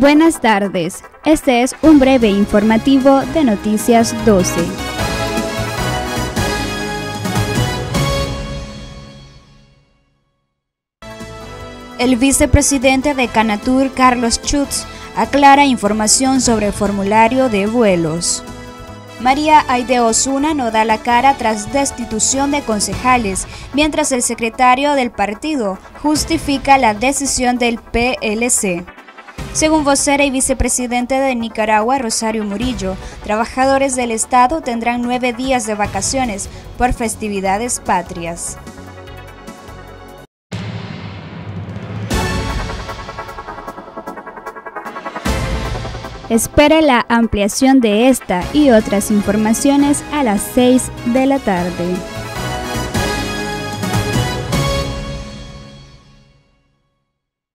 Buenas tardes, este es un breve informativo de Noticias 12. El vicepresidente de Canatur, Carlos Schutz, aclara información sobre formulario de vuelos. María Aide Osuna no da la cara tras destitución de concejales, mientras el secretario del partido justifica la decisión del PLC. Según vocera y vicepresidente de Nicaragua, Rosario Murillo, trabajadores del Estado tendrán nueve días de vacaciones por festividades patrias. Espere la ampliación de esta y otras informaciones a las 6 de la tarde.